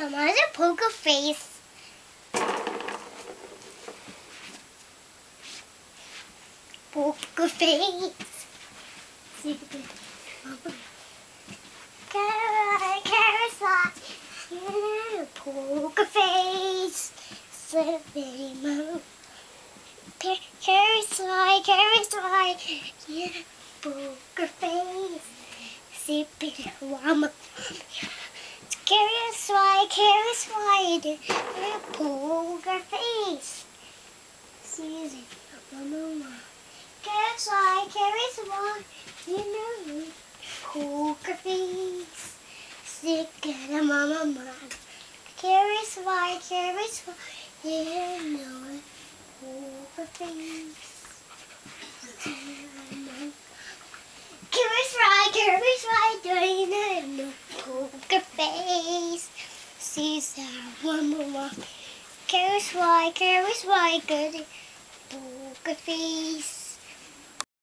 Mama's a poker face. Poker face. Carrot, carrot. Yeah, poker face. Slippity mom. Carrot slide, carrot slide. Yeah, poker face. Sipping llama. Carrot slide, carrot slide. Yeah, poker face. Season, mama. Carrot slide, carrot slide. You know, poker face. Stick at a mama mom. Carrot slide, carrot slide. Yeah, know it. Poker face. Carrot slide, carrot slide. Doing it. No poker face. Sees one mama. Carrot slide, carrot slide. Good. Poker face.